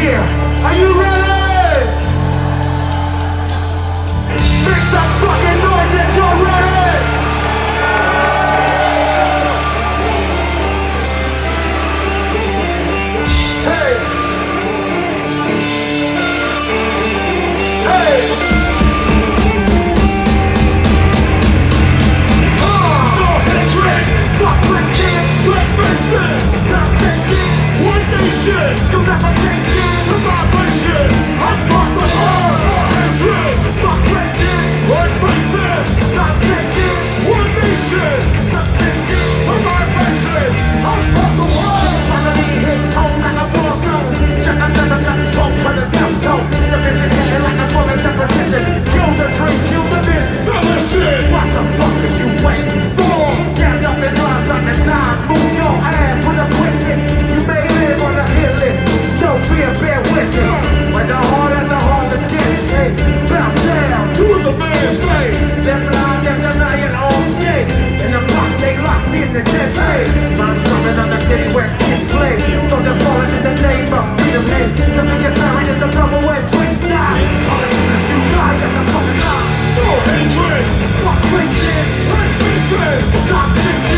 here. Are you ready? Make some fucking noise if you're ready. Hey. Hey. Oh, no hatred, black faces, nation, you never Talk to me.